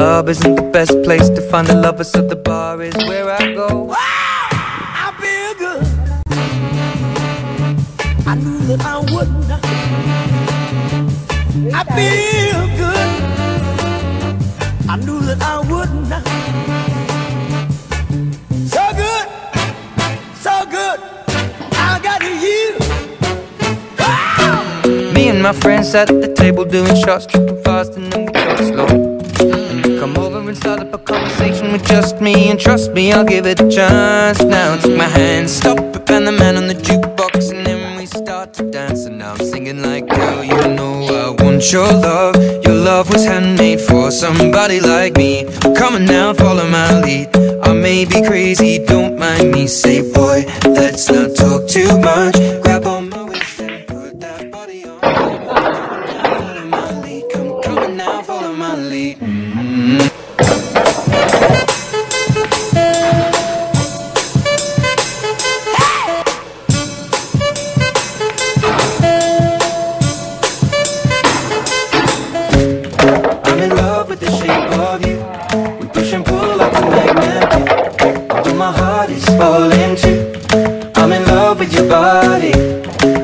lover, so the best place to find the lover, so the bar is where I go. I feel good. I knew that I wouldn't. I feel good. I knew that I wouldn't. So good, so good. I got you. Me and my friends at the table doing shots, tripping fast, and then we go slow. Come over and start up a conversation with just me, and trust me, I'll give it a chance. Now take my hand, stop it, and the man on the jukebox, and then we start to dance. And now I'm singing like, girl, you know I want your love. Your love was handmade for somebody like me. Come on now, follow my lead. I may be crazy, don't falling too. I'm in love with your body.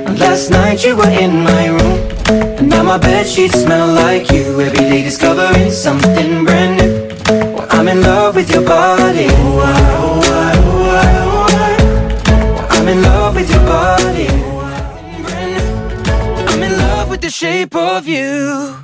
And Last night you were in my room. And now my sheets smell like you. Every day discovering something brand new. Well, I'm in love with your body. I, oh, I, oh, I, oh, I. I'm in love with your body. I. Ah, I'm in love with the shape of you.